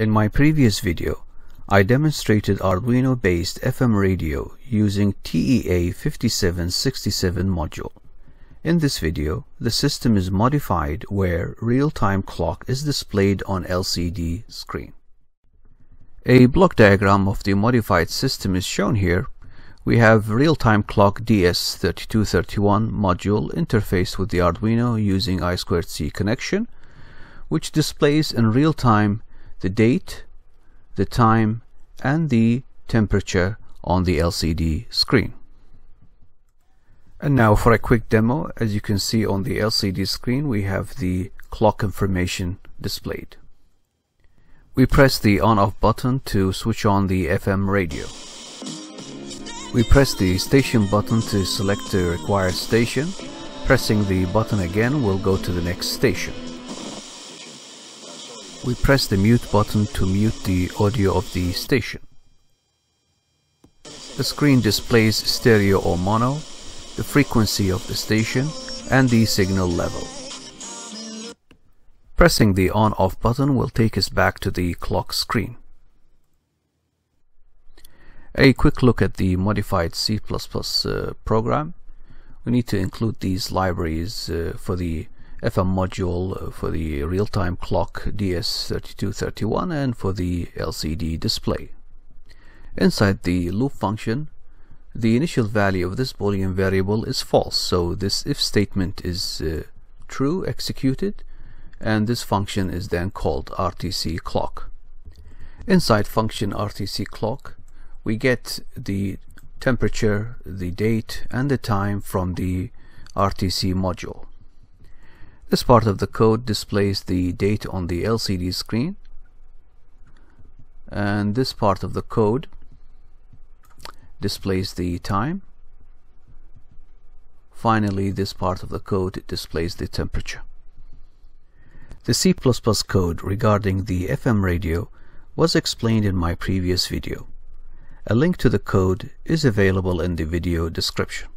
In my previous video, I demonstrated Arduino-based FM radio using TEA5767 module. In this video, the system is modified where real-time clock is displayed on LCD screen. A block diagram of the modified system is shown here. We have real-time clock DS3231 module interfaced with the Arduino using I2C connection, which displays in real time the date, the time, and the temperature on the LCD screen. And now for a quick demo, as you can see on the LCD screen we have the clock information displayed. We press the on-off button to switch on the FM radio. We press the station button to select the required station. Pressing the button again will go to the next station. We press the mute button to mute the audio of the station. The screen displays stereo or mono, the frequency of the station, and the signal level. Pressing the on-off button will take us back to the clock screen. A quick look at the modified C++ uh, program. We need to include these libraries uh, for the FM module, for the real-time clock DS3231 and for the LCD display. Inside the loop function, the initial value of this boolean variable is false, so this if statement is uh, true executed and this function is then called RTC clock. Inside function RTC clock we get the temperature, the date and the time from the RTC module. This part of the code displays the date on the LCD screen and this part of the code displays the time. Finally, this part of the code displays the temperature. The C++ code regarding the FM radio was explained in my previous video. A link to the code is available in the video description.